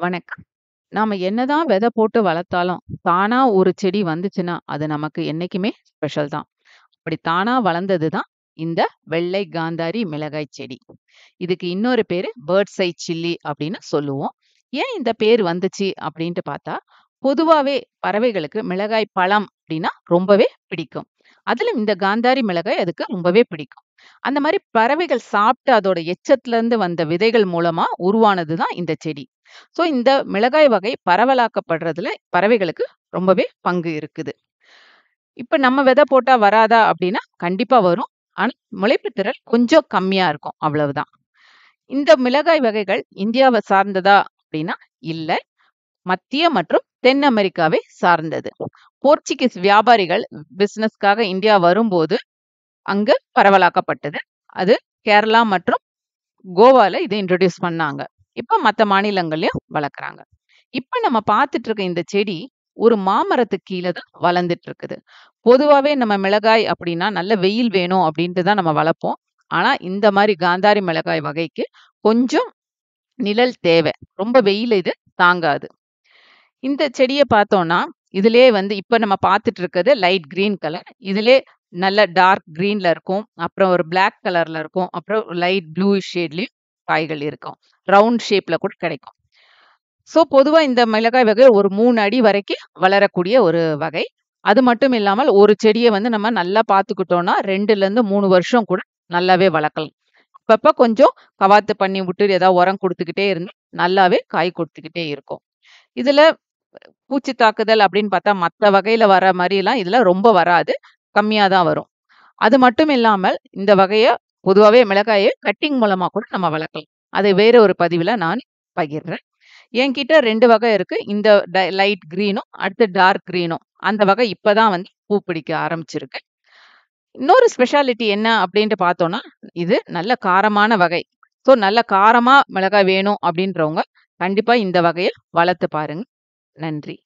வணக்கம். நாம என்னதான் விதை போட்டு வளர்த்தாலும், தானா ஒரு செடி வந்துச்சுன்னா, அது நமக்கு என்னைக்குமே ஸ்பெஷல் தான். அப்படி தானா வளர்ந்தது தான் இந்த வெள்ளை காந்தாரி மிளகாய் செடி. இதுக்கு இன்னொரு பேரு பேர்ட்ஸ் ஐ சில்லி அப்படின்னு சொல்லுவோம். ஏன் இந்த பேர் வந்துச்சு அப்படின்ட்டு பார்த்தா, பொதுவாவே பறவைகளுக்கு மிளகாய் பழம் அப்படின்னா ரொம்பவே பிடிக்கும். அதிலும் இந்த காந்தாரி மிளகாய் அதுக்கு ரொம்பவே பிடிக்கும். அந்த மாதிரி பறவைகள் சாப்பிட்டு அதோட எச்சத்துல இருந்து வந்த விதைகள் மூலமா உருவானது தான் இந்த செடி. ஸோ இந்த மிளகாய் வகை பரவலாக்கப்படுறதுல பறவைகளுக்கு ரொம்பவே பங்கு இருக்குது. இப்ப நம்ம விதை போட்டா வராதா அப்படின்னா, கண்டிப்பா வரும். ஆனா முளைப்பு திறன் கொஞ்சம் கம்மியா இருக்கும். அவ்வளவுதான். இந்த மிளகாய் வகைகள் இந்தியாவை சார்ந்ததா அப்படின்னா, இல்ல. மத்திய மற்றும் தென் அமெரிக்காவை சார்ந்தது. போர்ச்சுகீஸ் வியாபாரிகள் பிசினஸ்க்காக இந்தியா வரும்போது, அங்கு பரவலாக்கப்பட்டது. அது கேரளா மற்றும் கோவால இதை இன்ட்ரடியூஸ் பண்ணாங்க. இப்ப மத்த மாநிலங்கள்லயும் வளர்க்குறாங்க. இப்ப நம்ம பார்த்துட்டு இருக்க இந்த செடி, ஒரு மாமரத்துக்கு கீழே தான் வளர்ந்துட்டு இருக்குது. பொதுவாவே நம்ம மிளகாய் அப்படின்னா, நல்ல வெயில் வேணும் அப்படின்ட்டு தான் நம்ம வளர்ப்போம். ஆனா இந்த மாதிரி காந்தாரி மிளகாய் வகைக்கு கொஞ்சம் நிழல் தேவை. ரொம்ப வெயில் இது தாங்காது. இந்த செடியை பார்த்தோம்னா, இதிலே வந்து இப்போ நம்ம பார்த்துட்டு இருக்கிறது லைட் கிரீன் கலர். இதிலே நல்ல டார்க் கிரீன்ல இருக்கும். அப்புறம் ஒரு பிளாக் கலர்ல இருக்கும். அப்புறம் லைட் ப்ளூ ஷேட்லயும் காய்கள் இருக்கும். ரவுண்ட் ஷேப்ல கூட கிடைக்கும். ஸோ பொதுவா இந்த மிளகாய் வகை ஒரு மூணு அடி வரைக்கும் வளரக்கூடிய ஒரு வகை. அது மட்டும் இல்லாமல் ஒரு செடியை வந்து நம்ம நல்லா பார்த்துக்கிட்டோம்னா, 2லேருந்து 3 வருஷம் கூட நல்லாவே வளர்க்கலாம். அப்பப்போ கொஞ்சம் கவாத்து பண்ணி விட்டு ஏதாவது உரம் கொடுத்துக்கிட்டே இருந்து நல்லாவே காய் கொடுத்துக்கிட்டே இருக்கும். இதுல பூச்சி தாக்குதல் அப்படின்னு பார்த்தா, மத்த வகையில வர மாதிரிலாம் இதுல ரொம்ப வராது. கம்மியா தான் வரும். அது மட்டும் இல்லாமல் இந்த வகையை பொதுவாவே மிளகாயை கட்டிங் மூலமா கூட நம்ம வளர்க்கலாம். அது வேற ஒரு பதிவுல நான் பகிர்றேன். என்கிட்ட ரெண்டு வகை இருக்கு. இந்த லைட் கிரீனும், அடுத்து டார்க் கிரீனும். அந்த வகை இப்ப தான் வந்து பூ பிடிக்க ஆரம்பிச்சிருக்கு. இன்னொரு ஸ்பெஷாலிட்டி என்ன அப்படின்ட்டு பார்த்தோம்னா, இது நல்ல காரமான வகை. ஸோ நல்ல காரமா மிளகாய் வேணும் அப்படின்றவங்க, கண்டிப்பா இந்த வகையை வளர்த்து பாருங்க. நன்றி.